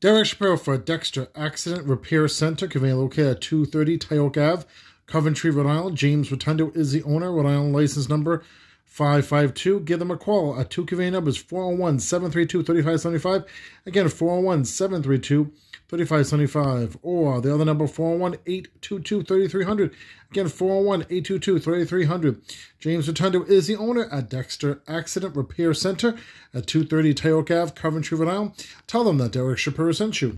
Derek Shapiro for Dexter Accident Repair Center, conveniently located at 230 Tiogue Ave, Coventry, Rhode Island. James Rotundo is the owner. Rhode Island license number 552. Give them a call. A two convenient numbers 401 732 3575. Again, 401 732 3575. Or the other number 401 822 3300. Again, 401 822 3300. James Rotundo is the owner at Dexter Accident Repair Center at 230 Tiogue Ave, Coventry, Rhode Island. Tell them that Derek Shapiro sent you.